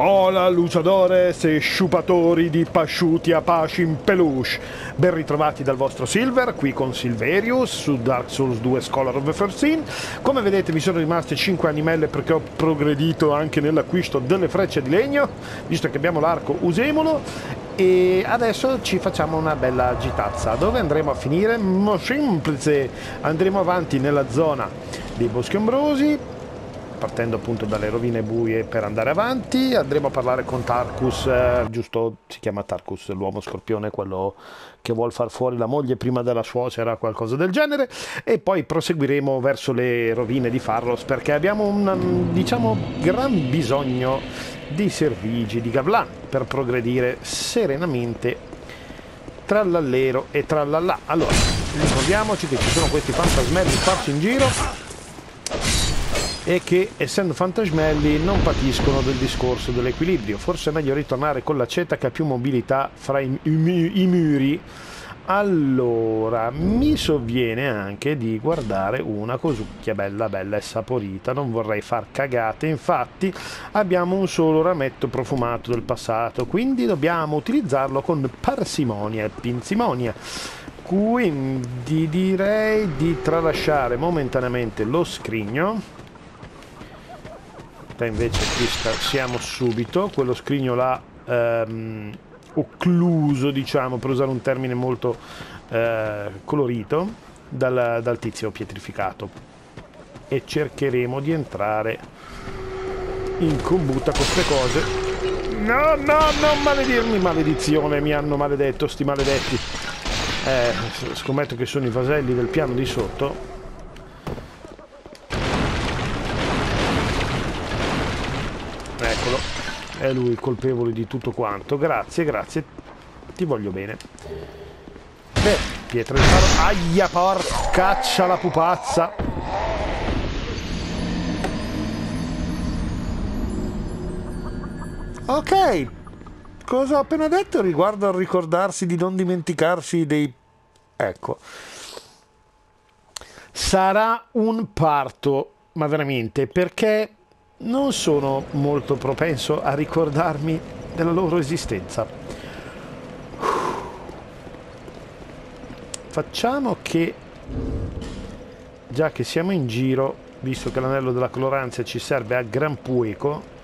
Hola luciadores e sciupatori di pasciuti apache in peluche. Ben ritrovati dal vostro Silver, qui con Silverius su Dark Souls 2 Scholar of the First Sin. Come vedete mi sono rimaste 5 animelle perché ho progredito anche nell'acquisto delle frecce di legno, visto che abbiamo l'arco usemolo. E adesso ci facciamo una bella gitazza. Dove andremo a finire? Semplice! Andremo avanti nella zona dei boschi ombrosi, partendo appunto dalle rovine buie per andare avanti. Andremo a parlare con Tarkus, eh, giusto si chiama Tarkus, l'uomo scorpione, quello che vuole far fuori la moglie prima della suocera, qualcosa del genere. E poi proseguiremo verso le rovine di Farlos perché abbiamo un diciamo gran bisogno di servigi di Gavlan per progredire serenamente tra l'allero e tra l'allà. Allora, ricordiamoci che ci sono questi fantasmelli sparsi in giro e che essendo fantasmelli non patiscono del discorso dell'equilibrio. Forse è meglio ritornare con l'accetta che ha più mobilità fra i, i, i muri. Allora, mi sovviene anche di guardare una cosucchia bella bella e saporita, non vorrei far cagate, infatti abbiamo un solo rametto profumato del passato, quindi dobbiamo utilizzarlo con parsimonia e pinzimonia quindi direi di tralasciare momentaneamente lo scrigno realtà invece qui siamo subito, quello scrigno là ehm, occluso diciamo per usare un termine molto eh, colorito dal, dal tizio pietrificato. E cercheremo di entrare in combutta queste cose. No no non maledirmi maledizione mi hanno maledetto sti maledetti. Eh, scommetto che sono i vaselli del piano di sotto è lui il colpevole di tutto quanto. Grazie, grazie. Ti voglio bene. Beh, pietra di faro. Aia, porcaccia la pupazza. Ok. Cosa ho appena detto riguardo al ricordarsi di non dimenticarsi dei... Ecco. Sarà un parto, ma veramente, perché non sono molto propenso a ricordarmi della loro esistenza. Facciamo che, già che siamo in giro, visto che l'anello della coloranza ci serve a gran pueco,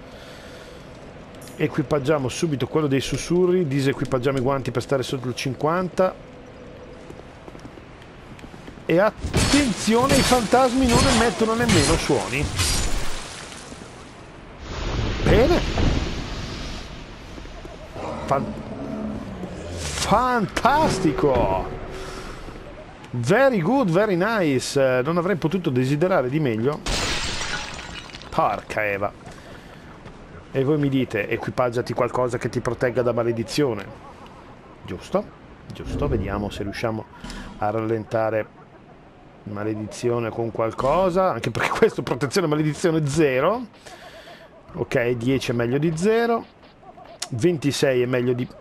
equipaggiamo subito quello dei sussurri, disequipaggiamo i guanti per stare sotto il 50 e attenzione i fantasmi non emettono nemmeno suoni Bene. Fan Fantastico. Very good, very nice. Non avrei potuto desiderare di meglio. Porca Eva. E voi mi dite, equipaggiati qualcosa che ti protegga da maledizione. Giusto? Giusto, vediamo se riusciamo a rallentare maledizione con qualcosa. Anche perché questo protezione maledizione 0 ok 10 è meglio di 0 26 è meglio di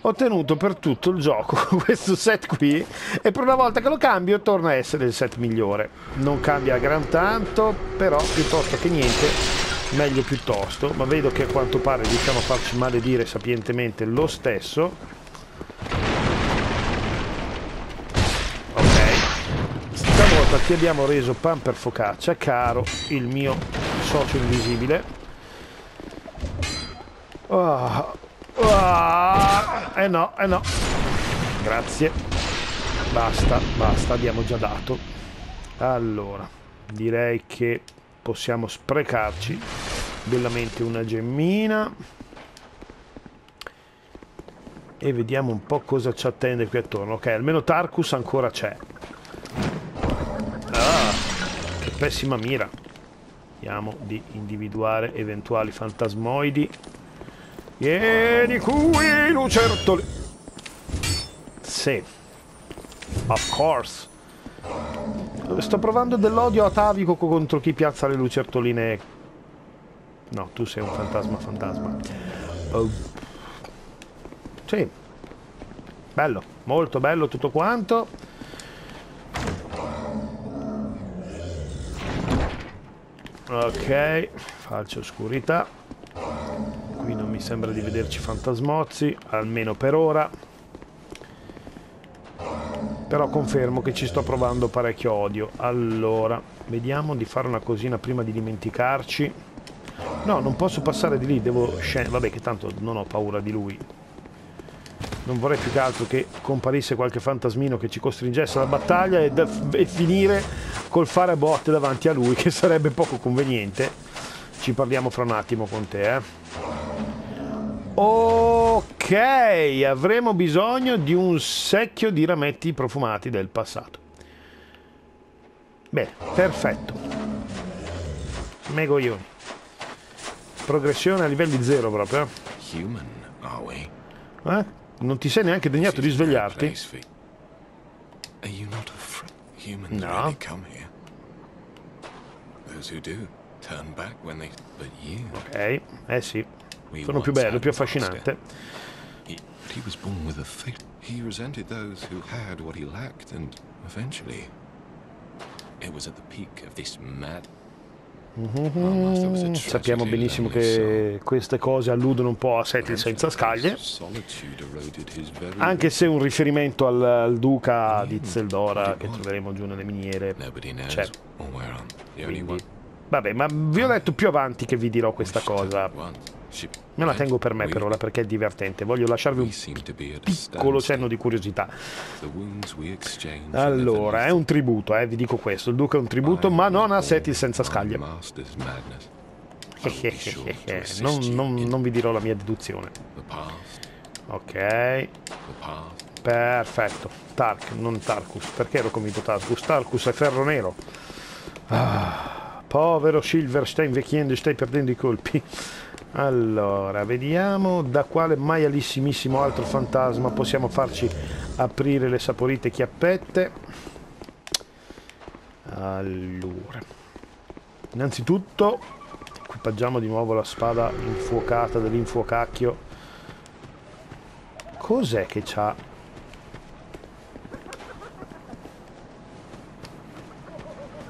ho tenuto per tutto il gioco questo set qui e per una volta che lo cambio torna a essere il set migliore. Non cambia gran tanto però piuttosto che niente meglio piuttosto. Ma vedo che a quanto pare riusciamo a farci maledire sapientemente lo stesso. Ok. Stavolta ti abbiamo reso pan per focaccia caro il mio socio invisibile. Oh. Oh. Eh no, eh no. Grazie. Basta, basta, abbiamo già dato. Allora, direi che possiamo sprecarci bellamente una gemmina. E vediamo un po' cosa ci attende qui attorno. Ok, almeno Tarkus ancora c'è. Ah, che pessima mira. Vediamo di individuare eventuali fantasmoidi. Vieni qui, lucertoli! Sì. Of course. Sto provando dell'odio atavico contro chi piazza le lucertoline. No, tu sei un fantasma fantasma. Oh. Sì. Bello, molto bello tutto quanto. Ok, falce oscurità qui non mi sembra di vederci fantasmozzi almeno per ora. Però confermo che ci sto provando parecchio odio. Allora vediamo di fare una cosina prima di dimenticarci. No non posso passare di lì devo scendere vabbè che tanto non ho paura di lui. Non vorrei più che altro che comparisse qualche fantasmino che ci costringesse alla battaglia e, e finire col fare botte davanti a lui, che sarebbe poco conveniente. Ci parliamo fra un attimo con te, eh. Ok, avremo bisogno di un secchio di rametti profumati del passato. Bene, perfetto. Megoglioni. Progressione a livelli zero proprio. We? Eh? Non ti sei neanche degnato di svegliarti? No. Ok, eh sì. Sono più bello, più affascinante. He was born with a fate. He resented those who had what he lacked, and eventually, it was at the peak of this mad Mm-hmm. Sappiamo benissimo che queste cose alludono un po' a Setting senza scaglie, anche se un riferimento al, al duca di Zeldora che troveremo giù nelle miniere c'è. Quindi, vabbè, ma vi ho detto più avanti che vi dirò questa cosa. Me la tengo per me per ora perché è divertente. Voglio lasciarvi un piccolo cenno di curiosità. Allora, è un tributo, eh, vi dico questo. Il duca è un tributo, ma non a Seti senza scaglie. non, non, non vi dirò la mia deduzione. Ok. Perfetto. Tark, non Tarkus. Perché ero convinto Tarkus? Tarkus è ferro nero. Ah, povero Silverstein vecchiendo, stai perdendo i colpi. Allora, vediamo da quale maialissimissimo altro fantasma possiamo farci aprire le saporite chiappette. Allora, innanzitutto equipaggiamo di nuovo la spada infuocata dell'infuocacchio. Cos'è che c'ha?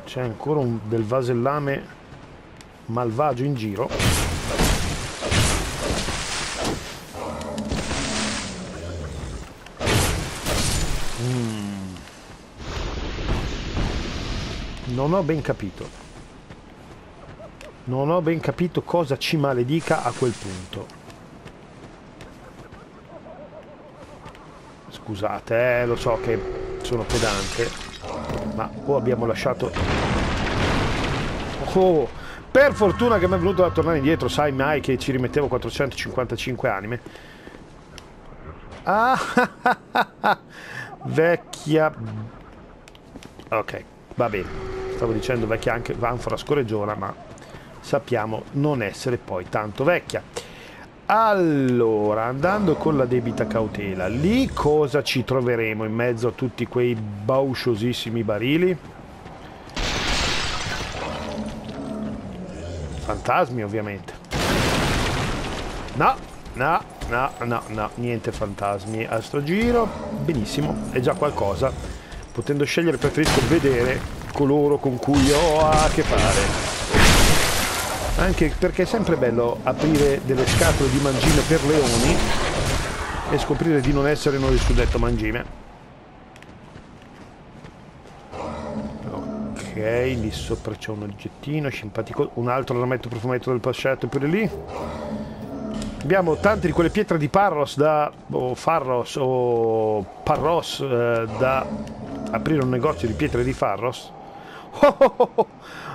C'è ancora un, del vasellame malvagio in giro. Non ho ben capito. Non ho ben capito cosa ci maledica a quel punto. Scusate, eh, lo so che sono pedante, ma o abbiamo lasciato... Oh, per fortuna che mi è venuto da tornare indietro, sai mai che ci rimettevo 455 anime. Ah, vecchia... Ok, va bene stavo dicendo vecchia anche Vanfora scorreggiona, ma sappiamo non essere poi tanto vecchia. Allora, andando con la debita cautela, lì cosa ci troveremo in mezzo a tutti quei bausciosissimi barili? Fantasmi, ovviamente. No, no, no, no, no, niente fantasmi a sto giro. Benissimo, è già qualcosa. Potendo scegliere preferisco vedere coloro con cui ho a che fare. Anche perché è sempre bello aprire delle scatole di mangime per leoni e scoprire di non essere noi il suddetto mangime. Ok, lì sopra c'è un oggettino simpatico, un altro rametto profumato del passato pure lì. Abbiamo tante di quelle pietre di Parros da... o Farros o Parros eh, da aprire un negozio di pietre di Farros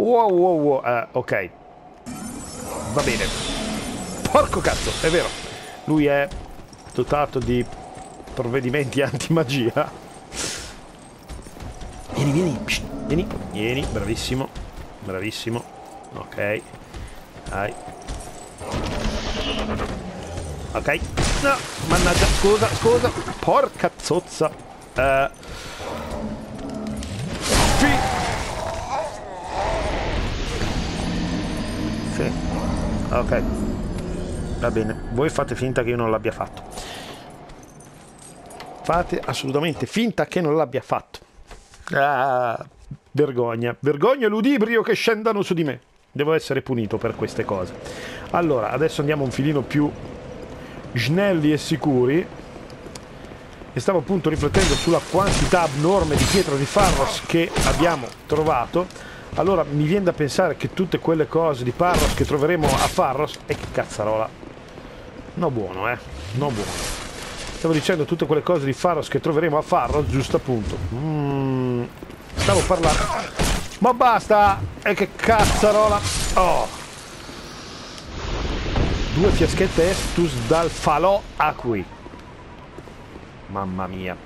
Wow, wow, wow. Uh, ok. Va bene. Porco cazzo, è vero. Lui è dotato di provvedimenti anti-magia. Vieni, vieni, vieni, vieni, bravissimo. Bravissimo. Ok. Dai. Ok. No, mannaggia, scusa, scusa. Porca zozza. Uh, Sì. Ok. Va bene. Voi fate finta che io non l'abbia fatto. Fate assolutamente finta che non l'abbia fatto. Ah, Vergogna. Vergogna e ludibrio che scendano su di me. Devo essere punito per queste cose. Allora, adesso andiamo un filino più snelli e sicuri. E stavo appunto riflettendo sulla quantità abnorme di pietra di Farros che abbiamo trovato. Allora mi viene da pensare che tutte quelle cose di Parros che troveremo a Farros... E che cazzarola. No buono, eh. No buono. Stavo dicendo tutte quelle cose di Farros che troveremo a Farros, giusto appunto. Mm, stavo parlando... Ma basta! E che cazzarola! Oh! Due fiaschette Estus dal falò acqui. Mamma mia.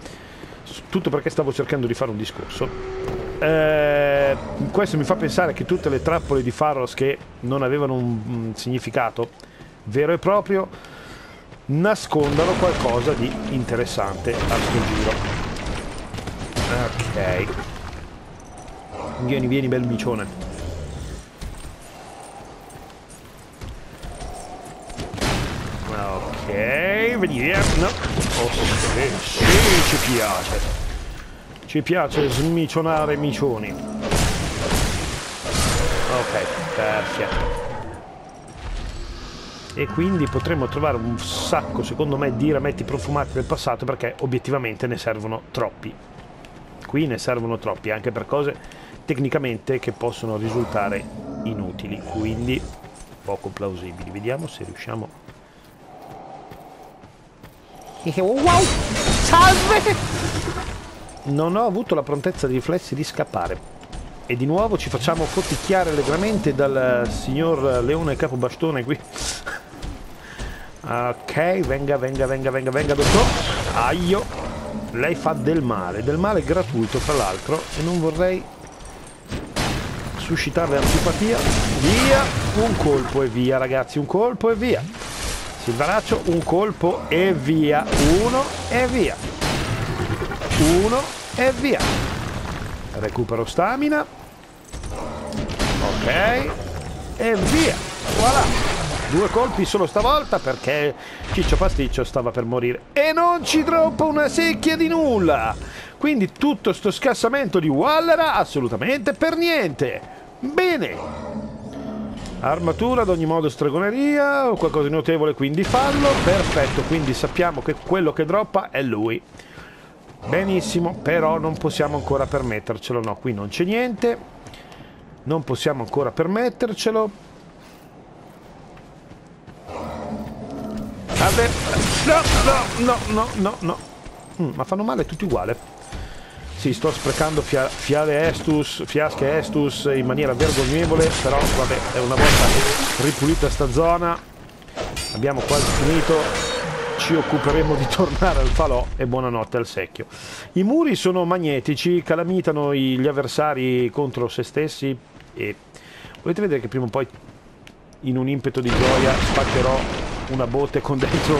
Tutto perché stavo cercando di fare un discorso. Eh, questo mi fa pensare che tutte le trappole di Farros che non avevano un, significato vero e proprio nascondano qualcosa di interessante a sto giro. Ok. Vieni, vieni, bel micione. Ok, vediamo. No. Oh, sì, ci piace. Ci piace smicionare micioni. Ok, perfetto e quindi potremmo trovare un sacco, secondo me, di rametti profumati del passato perché obiettivamente ne servono troppi. Qui ne servono troppi, anche per cose tecnicamente che possono risultare inutili, quindi poco plausibili. Vediamo se riusciamo... Wow! Salve! Non ho avuto la prontezza di riflessi di scappare. E di nuovo ci facciamo foticchiare allegramente dal signor Leone Capobastone qui. Ok, venga, venga, venga, venga, venga, dottor. Aio. Lei fa del male, del male gratuito tra l'altro e non vorrei suscitarle antipatia. Via, un colpo e via ragazzi, un colpo e via. Silvaraccio, un colpo e via. Uno e via. Uno e via. Recupero stamina. Ok. E via. Voilà. Due colpi solo stavolta perché Ciccio Pasticcio stava per morire. E non ci troppa una secchia di nulla! Quindi tutto sto scassamento di Wallera assolutamente per niente. Bene. Armatura ad ogni modo stregoneria qualcosa di notevole quindi fallo. Perfetto, quindi sappiamo che quello che droppa è lui. Benissimo, però non possiamo ancora permettercelo. No, qui non c'è niente. Non possiamo ancora permettercelo Vabbè. No, no, no, no, no. Mm, ma fanno male tutti uguali. Sì, sto sprecando fia fiale Estus, fiasche Estus in maniera vergognevole, però vabbè, è una volta ripulita sta zona. Abbiamo quasi finito. Ci occuperemo di tornare al falò e buonanotte al secchio. I muri sono magnetici, calamitano gli avversari contro se stessi e volete vedere che prima o poi in un impeto di gioia spaccherò una botte con dentro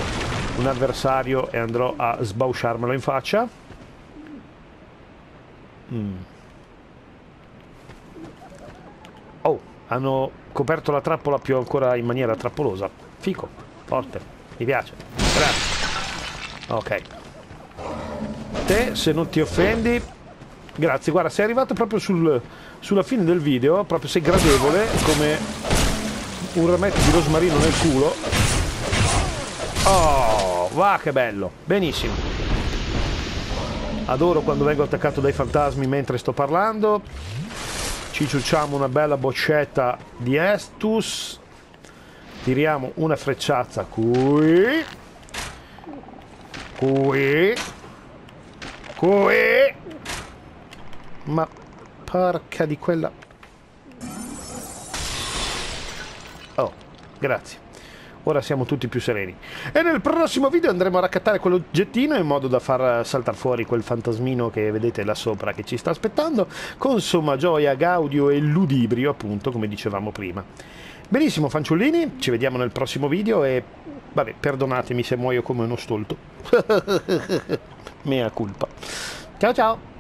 un avversario e andrò a sbausciarmelo in faccia. Mm. Oh, hanno coperto la trappola più ancora in maniera trappolosa. Fico, forte, mi piace. Grazie. Ok. Te, se non ti offendi... Grazie, guarda, sei arrivato proprio sul, sulla fine del video, proprio sei gradevole, come un rametto di rosmarino nel culo. Oh, va che bello. Benissimo. Adoro quando vengo attaccato dai fantasmi mentre sto parlando. Ci ciucciamo una bella boccetta di Estus. Tiriamo una frecciazza qui. Qui. Qui. Ma porca di quella... Oh, grazie ora siamo tutti più sereni. E nel prossimo video andremo a raccattare quell'oggettino in modo da far saltare fuori quel fantasmino che vedete là sopra che ci sta aspettando, con somma gioia, gaudio e ludibrio, appunto, come dicevamo prima. Benissimo, fanciullini, ci vediamo nel prossimo video e... Vabbè, perdonatemi se muoio come uno stolto. Mea culpa. Ciao ciao!